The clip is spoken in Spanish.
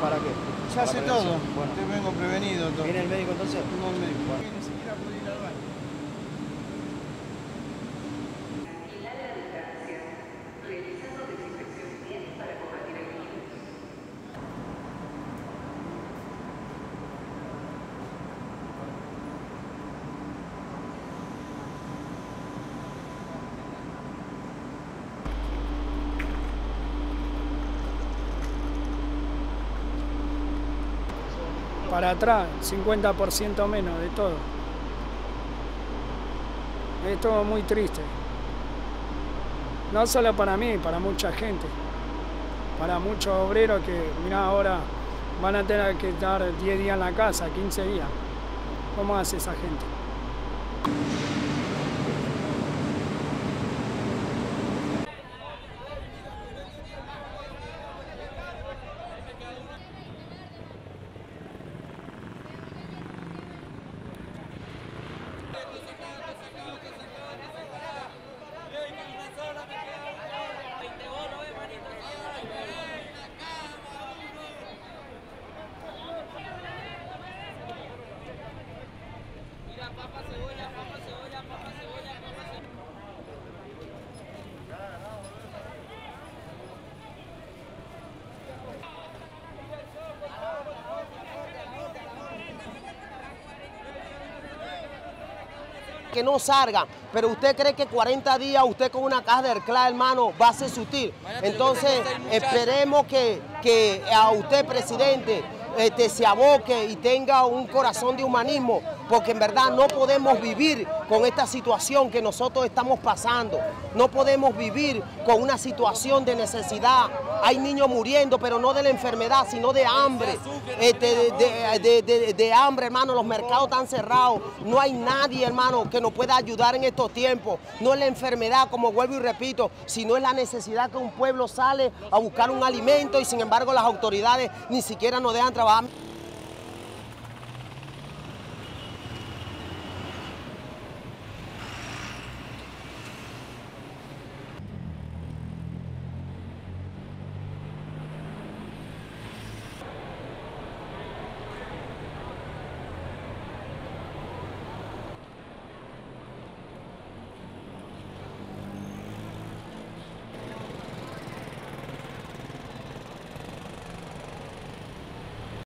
para que... Ya hace todo. Bueno, Te vengo prevenido todo. ¿viene el médico entonces? No me Bueno. Ni siquiera pude ir al para atrás, 50% menos de todo. Es muy triste. No solo para mí, para mucha gente. Para muchos obreros que, mira, ahora van a tener que estar 10 días en la casa, 15 días. ¿Cómo hace esa gente? Que no salgan, pero usted cree que 40 días usted con una caja de Herclá, hermano, va a ser sutil. Entonces, esperemos que, que a usted, presidente, este, se aboque y tenga un corazón de humanismo, porque en verdad no podemos vivir con esta situación que nosotros estamos pasando. No podemos vivir con una situación de necesidad. Hay niños muriendo, pero no de la enfermedad, sino de hambre. Este, de, de- de- de- de hambre, hermano. Los mercados están cerrados. No hay nadie, hermano, que nos pueda ayudar en estos tiempos. No es la enfermedad, como vuelvo y repito, sino es la necesidad que un pueblo sale a buscar un alimento y sin embargo las autoridades ni siquiera nos dejan trabajar.